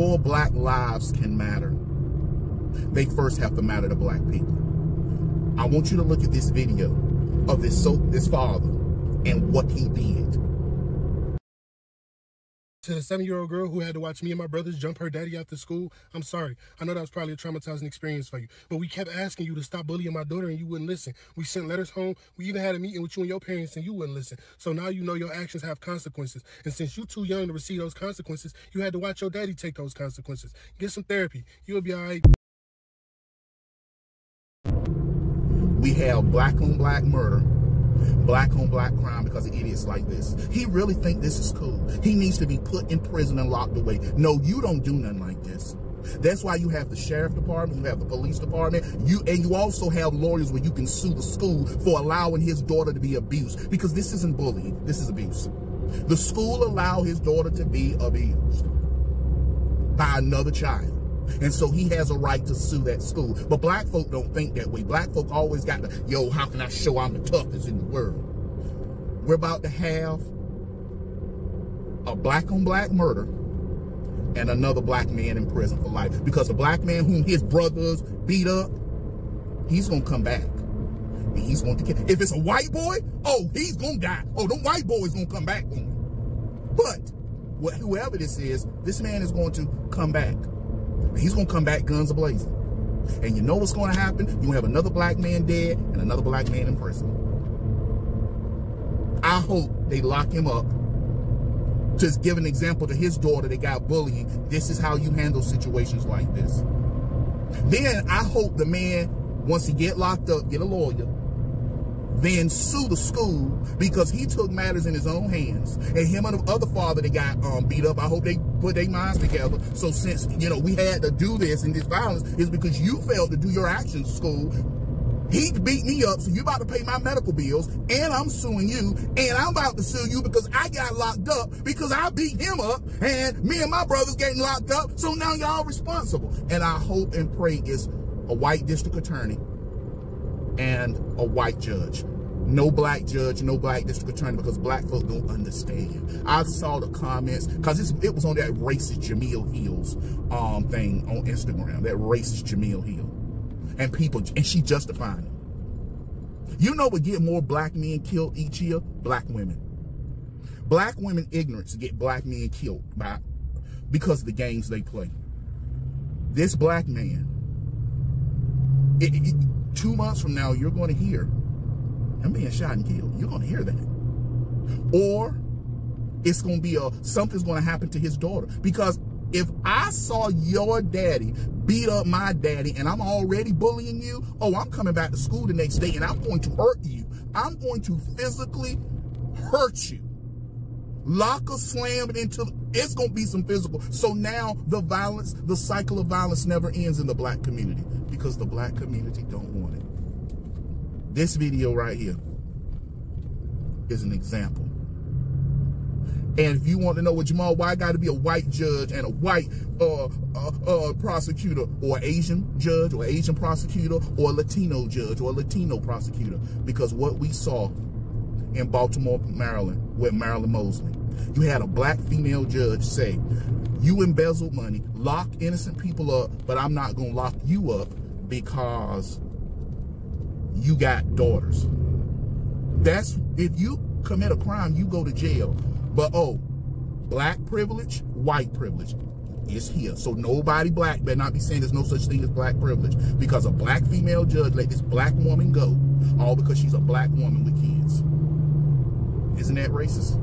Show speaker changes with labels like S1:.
S1: before black lives can matter, they first have to matter to black people. I want you to look at this video of this so this father and what he did.
S2: To the seven-year-old girl who had to watch me and my brothers jump her daddy out after school, I'm sorry. I know that was probably a traumatizing experience for you. But we kept asking you to stop bullying my daughter and you wouldn't listen. We sent letters home. We even had a meeting with you and your parents and you wouldn't listen. So now you know your actions have consequences. And since you're too young to receive those consequences, you had to watch your daddy take those consequences. Get some therapy. You'll be all right.
S1: We have black on black murder black on black crime because of idiots like this. He really think this is cool. He needs to be put in prison and locked away. No, you don't do nothing like this. That's why you have the sheriff department, you have the police department, you and you also have lawyers where you can sue the school for allowing his daughter to be abused because this isn't bullying, this is abuse. The school allowed his daughter to be abused by another child. And so he has a right to sue that school. But black folk don't think that way. Black folk always got the, yo, how can I show I'm the toughest in the world? We're about to have a black on black murder and another black man in prison for life. Because the black man whom his brothers beat up, he's going to come back. And he's going to kill. If it's a white boy, oh, he's going to die. Oh, the white boy is going to come back But whoever this is, this man is going to come back. He's going to come back guns blazing. And you know what's going to happen? You're going to have another black man dead and another black man in prison. I hope they lock him up. Just give an example to his daughter that got bullying. This is how you handle situations like this. Then I hope the man, once he get locked up, get a lawyer, then sue the school because he took matters in his own hands. And him and the other father that got um, beat up, I hope they put their minds together. So since, you know, we had to do this and this violence is because you failed to do your actions, school. He beat me up, so you about to pay my medical bills, and I'm suing you, and I'm about to sue you because I got locked up because I beat him up, and me and my brothers getting locked up, so now y'all responsible. And I hope and pray it's a white district attorney and a white judge. No black judge, no black district attorney because black folk don't understand. I saw the comments because it was on that racist Jemele Hills um, thing on Instagram, that racist Jemele Hill. And people, and she justifying it. You know what get more black men killed each year? Black women. Black women ignorance get black men killed by because of the games they play. This black man, it, it, two months from now, you're going to hear I'm being shot and killed. You're going to hear that. Or it's going to be a, something's going to happen to his daughter. Because if I saw your daddy beat up my daddy and I'm already bullying you, oh, I'm coming back to school the next day and I'm going to hurt you. I'm going to physically hurt you. Lock or slam into, it's going to be some physical. So now the violence, the cycle of violence never ends in the black community because the black community don't want it. This video right here is an example. And if you want to know what Jamal, why I got to be a white judge and a white uh, uh, uh, prosecutor or Asian judge or Asian prosecutor or Latino judge or Latino prosecutor? Because what we saw in Baltimore, Maryland with Marilyn Mosby, you had a black female judge say, you embezzled money, lock innocent people up, but I'm not going to lock you up because you got daughters. That's if you commit a crime, you go to jail. But oh, black privilege, white privilege is here. So nobody black better not be saying there's no such thing as black privilege because a black female judge let this black woman go all because she's a black woman with kids. Isn't that racist?